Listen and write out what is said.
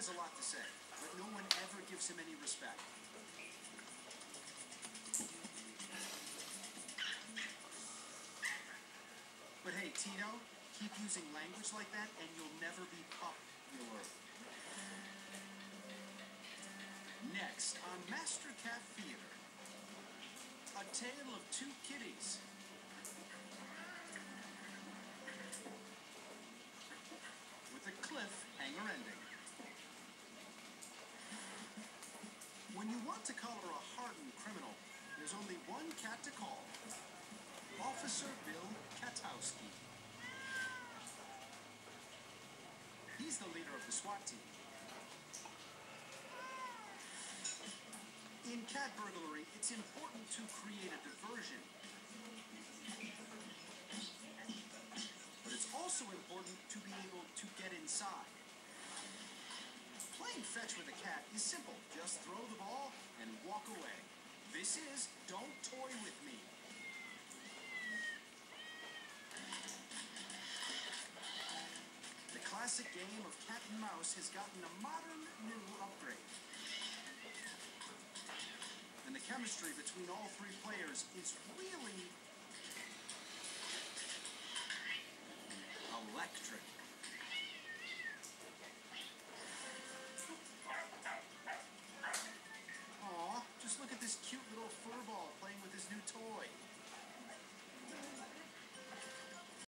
say, but no one ever gives him any respect. But hey, Tito, keep using language like that and you'll never be popular. Next on Master Cat Theater, a tale of two kitties. Want to color a hardened criminal, there's only one cat to call. Officer Bill Katowski. He's the leader of the SWAT team. In cat burglary, it's important to create a diversion. But it's also important to be able to get inside. Playing fetch with a cat is simple. Just throw the ball walk away. This is Don't Toy With Me. The classic game of cat and mouse has gotten a modern new upgrade. And the chemistry between all three players is really this cute little fur ball playing with his new toy.